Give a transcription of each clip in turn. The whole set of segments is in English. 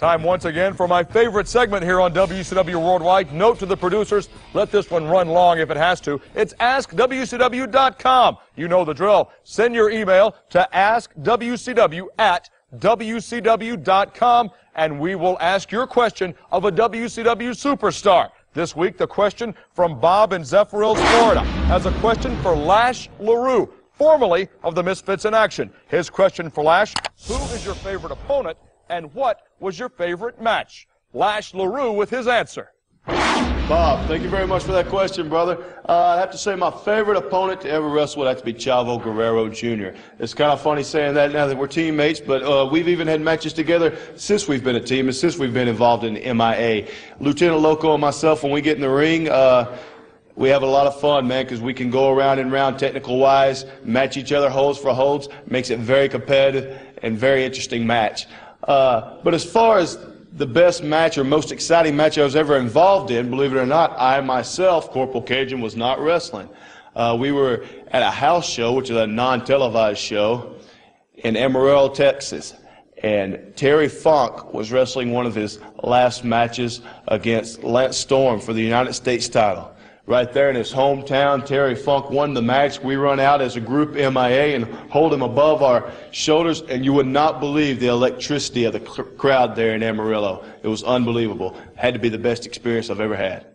Time once again for my favorite segment here on WCW Worldwide. Note to the producers, let this one run long if it has to. It's AskWCW.com. You know the drill. Send your email to AskWCW at WCW.com and we will ask your question of a WCW superstar. This week, the question from Bob in Zephyrhills, Florida, has a question for Lash LeRoux, formerly of the Misfits in Action. His question for Lash, who is your favorite opponent and what was your favorite match? Lash LeRoux with his answer. Bob, thank you very much for that question, brother. Uh, I have to say my favorite opponent to ever wrestle would have to be Chavo Guerrero Jr. It's kind of funny saying that now that we're teammates, but uh, we've even had matches together since we've been a team and since we've been involved in the MIA. Lieutenant Loco and myself, when we get in the ring, uh, we have a lot of fun, man, because we can go around and around technical wise, match each other holds for holds, makes it very competitive and very interesting match. Uh, but as far as the best match or most exciting match I was ever involved in, believe it or not, I myself, Corporal Cajun, was not wrestling. Uh, we were at a house show, which is a non-televised show, in Amarillo, Texas. And Terry Funk was wrestling one of his last matches against Lance Storm for the United States title right there in his hometown. Terry Funk won the match. We run out as a group MIA and hold him above our shoulders, and you would not believe the electricity of the crowd there in Amarillo. It was unbelievable. Had to be the best experience I've ever had.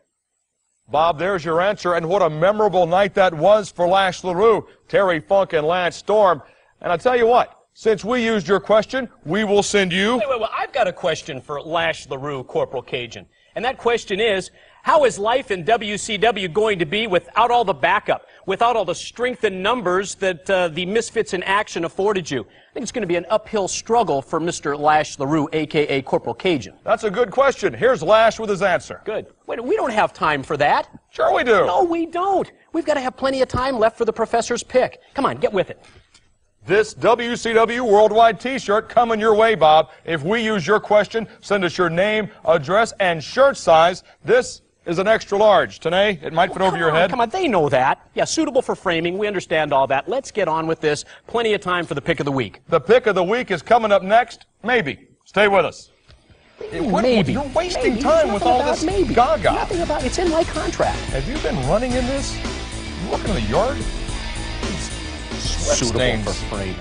Bob, there's your answer, and what a memorable night that was for Lash LeRoux, Terry Funk, and Lance Storm. And I tell you what, since we used your question, we will send you. Wait, wait, wait. I've got a question for Lash LeRoux, Corporal Cajun. And that question is, how is life in WCW going to be without all the backup, without all the strength and numbers that uh, the Misfits in Action afforded you? I think it's going to be an uphill struggle for Mr. Lash LeRoux, a.k.a. Corporal Cajun. That's a good question. Here's Lash with his answer. Good. Wait, we don't have time for that. Sure we do. No, we don't. We've got to have plenty of time left for the professor's pick. Come on, get with it. This WCW Worldwide t-shirt coming your way, Bob. If we use your question, send us your name, address, and shirt size. This is an extra large. Today, it might fit over your on, head. Come on, they know that. Yeah, suitable for framing. We understand all that. Let's get on with this. Plenty of time for the pick of the week. The pick of the week is coming up next. Maybe. Stay with us. maybe. You're wasting maybe. time with all this maybe. gaga. Nothing about It's in my contract. Have you been running in this? You looking in the yard? Sweat Suitable stains. for framing.